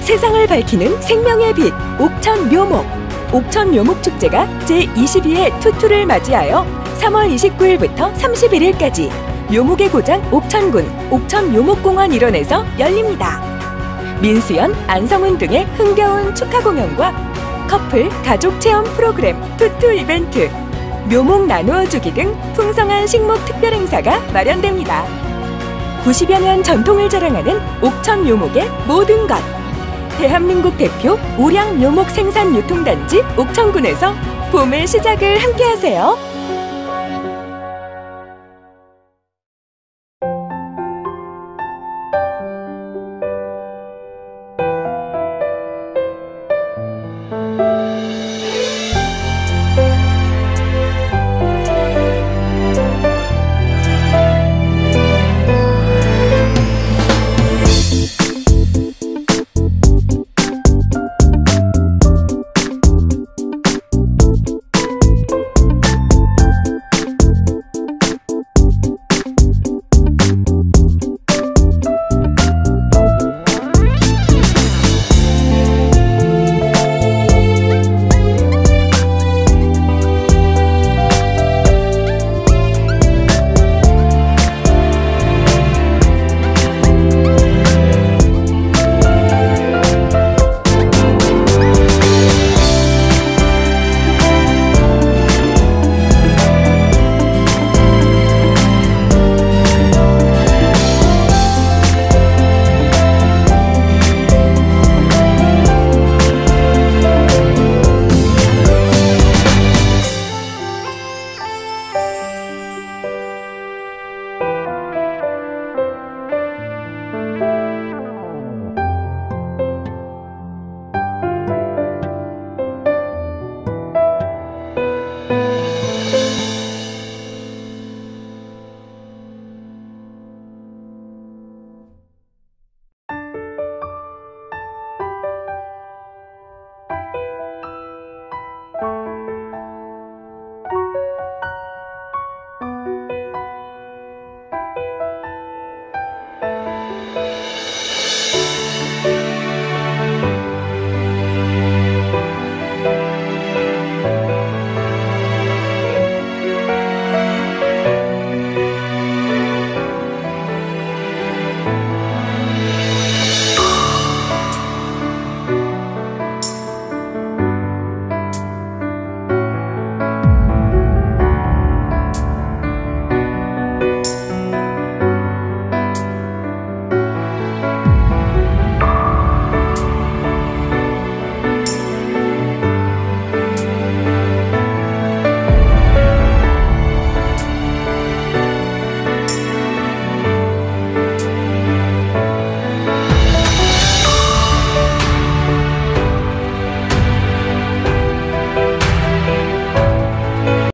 세상을 밝히는 생명의 빛 옥천 묘목 옥천 묘목 축제가 제22회 투투를 맞이하여 3월 29일부터 31일까지 묘목의 고장 옥천군 옥천 묘목공원 일원에서 열립니다. 민수연, 안성훈 등의 흥겨운 축하 공연과 커플, 가족 체험 프로그램 투투 이벤트, 묘목 나누어 주기 등 풍성한 식목 특별 행사가 마련됩니다. 90여 년 전통을 자랑하는 옥천 묘목의 모든 것. 대한민국 대표 우량 묘목 생산 유통단지 옥천군에서 봄의 시작을 함께하세요.